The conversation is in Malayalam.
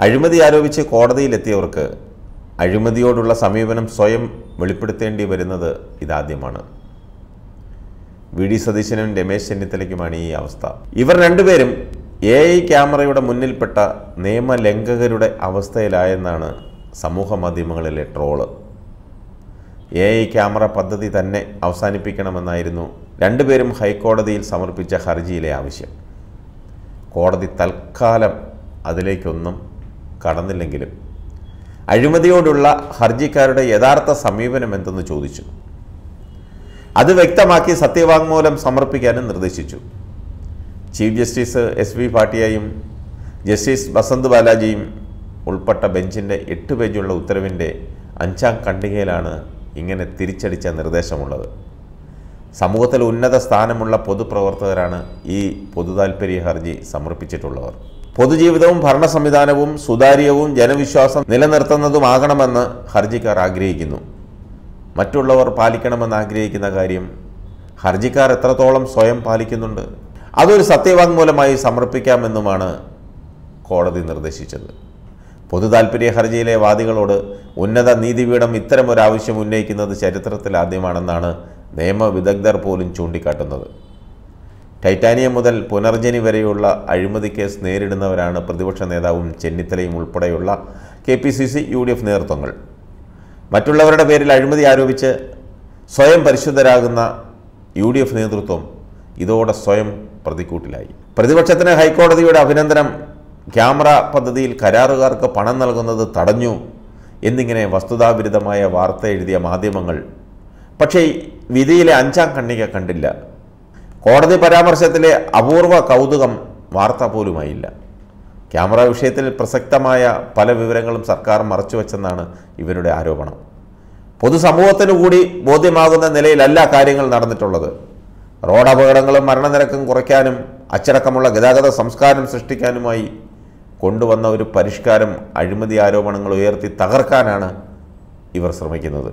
അഴിമതി ആരോപിച്ച് കോടതിയിലെത്തിയവർക്ക് അഴിമതിയോടുള്ള സമീപനം സ്വയം വെളിപ്പെടുത്തേണ്ടി വരുന്നത് ഇതാദ്യമാണ്. വി. ഡി. സതീശനും രമേശ് ചെന്നിത്തലയ്ക്കുമാണ് ഈ അവസ്ഥ. ഇവർ രണ്ടുപേരും എ. ഐ. ക്യാമറയുടെ മുന്നിൽപ്പെട്ട നിയമലംഘകരുടെ അവസ്ഥയിലായെന്നാണ് സമൂഹ മാധ്യമങ്ങളിലെ ട്രോൾ. എ. ഐ. ക്യാമറ പദ്ധതി തന്നെ അവസാനിപ്പിക്കണമെന്നായിരുന്നു രണ്ടുപേരും ഹൈക്കോടതിയിൽ സമർപ്പിച്ച ഹർജിയിലെ ആവശ്യം. കോടതി തൽക്കാലം അതിലേക്കൊന്നും കടന്നില്ലെങ്കിലും. അഴിമതിയോടുള്ള ഹർജിക്കാരുടെ യഥാർത്ഥ സമീപനം എന്തെന്ന് ചോദിച്ചു. അത് വ്യക്തമാക്കി സത്യവാങ്മൂലം സമർപ്പിക്കാനും നിർദ്ദേശിച്ചു. ചീഫ് ജസ്റ്റിസ് എസ് വി പാട്ടിയായും ജസ്റ്റിസ് ബസന്ത് ബാലാജിയും ഉൾപ്പെട്ട ബെഞ്ചിന്റെ എട്ട് പേജുള്ള ഉത്തരവിന്റെ അഞ്ചാം ഖണ്ഡികയിലാണ് ഇങ്ങനെ തിരിച്ചടിച്ച നിർദ്ദേശമുള്ളത്. സമൂഹത്തിൽ ഉന്നത സ്ഥാനമുള്ള പൊതുപ്രവർത്തകരാണ് ഈ പൊതുതാൽപര്യ ഹർജി സമർപ്പിച്ചിട്ടുള്ളവർ. പൊതുജീവിതവും ഭരണ സംവിധാനവും സുതാര്യവും ജനവിശ്വാസം നിലനിർത്തുന്നതുമാകണമെന്ന് ഹർജിക്കാർ ആഗ്രഹിക്കുന്നു. മറ്റുള്ളവർ പാലിക്കണമെന്ന് ആഗ്രഹിക്കുന്ന കാര്യം ഹർജിക്കാർ എത്രത്തോളം സ്വയം പാലിക്കുന്നുണ്ട്? അതൊരു സത്യവാങ്മൂലമായി സമർപ്പിക്കാമെന്നുമാണ് കോടതി നിർദ്ദേശിച്ചത്. പൊതു താൽപ്പര്യ ഹർജിയിലെ വാദികളോട് ഉന്നത നീതിപീഠം ഇത്തരമൊരാവശ്യം ഉന്നയിക്കുന്നത് ചരിത്രത്തിൽ ആദ്യമാണെന്നാണ് നിയമവിദഗ്ധർ പോലും ചൂണ്ടിക്കാട്ടുന്നത്. ടൈറ്റാനിയം മുതൽ പുനർജനി വരെയുള്ള അഴിമതി കേസ് നേരിടുന്നവരാണ് പ്രതിപക്ഷ നേതാവും ചെന്നിത്തലയും ഉൾപ്പെടെയുള്ള K P C C U D F നേതൃത്വങ്ങൾ. മറ്റുള്ളവരുടെ പേരിൽ അഴിമതി ആരോപിച്ച് സ്വയം പരിശുദ്ധരാകുന്ന യു ഡി എഫ് നേതൃത്വം ഇതോടെ സ്വയം പ്രതിക്കൂട്ടിലായി. പ്രതിപക്ഷത്തിന് ഹൈക്കോടതിയുടെ അഭിനന്ദനം ക്യാമറ പദ്ധതിയിൽ കരാറുകാർക്ക് പണം നൽകുന്നത് തടഞ്ഞു എന്നിങ്ങനെ വസ്തുതാവിരുദ്ധമായ വാർത്ത എഴുതിയ മാധ്യമങ്ങൾ. പക്ഷേ വിധിയിലെ അഞ്ചാം കണ്ണിക കണ്ടില്ല. കോടതി പരാമർശത്തിലെ അപൂർവ കൗതുകം വാർത്ത പോലുമായില്ല. ക്യാമറ വിഷയത്തിൽ പ്രസക്തമായ പല വിവരങ്ങളും സർക്കാർ മറച്ചുവെച്ചെന്നാണ് ഇവരുടെ ആരോപണം. പൊതുസമൂഹത്തിനു കൂടി ബോധ്യമാകുന്ന നിലയിലല്ല കാര്യങ്ങൾ നടന്നിട്ടുള്ളത്. റോഡ് അപകടങ്ങളും മരണനിരക്കും കുറയ്ക്കാനും അച്ചടക്കമുള്ള ഗതാഗത സംസ്കാരം സൃഷ്ടിക്കാനുമായി കൊണ്ടുവന്ന ഒരു പരിഷ്കാരം അഴിമതി ആരോപണങ്ങൾ ഉയർത്തി തകർക്കാനാണ് ഇവർ ശ്രമിക്കുന്നത്.